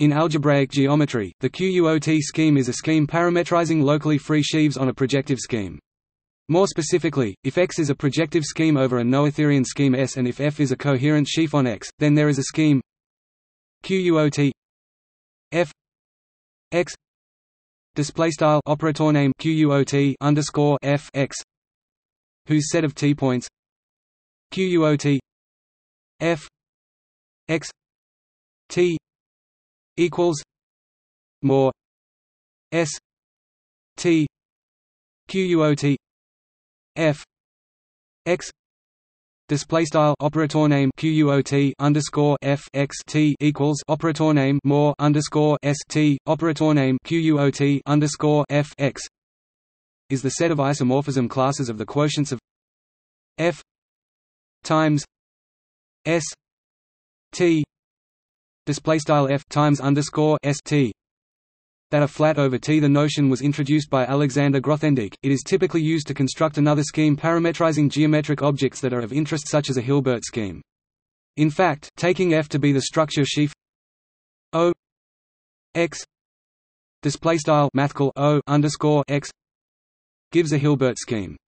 In algebraic geometry, the QUOT scheme is a scheme parametrizing locally free sheaves on a projective scheme. More specifically, if X is a projective scheme over a noetherian scheme S and if F is a coherent sheaf on X, then there is a scheme QUOT F X display style operator name QUOT underscore F X whose set of T points QUOT F X T equals Mor S T QUOT F X Display style operator name QUOT underscore F X T equals operator name Mor underscore S T operator name QUOT underscore F X is the set of isomorphism classes of the quotients of F times S T display style f times underscore st that are flat over T. The notion was introduced by Alexander Grothendieck. It is typically used to construct another scheme parametrizing geometric objects that are of interest such as a Hilbert scheme. In fact, taking F to be the structure sheaf O X display style mathcal O underscore X gives a Hilbert scheme.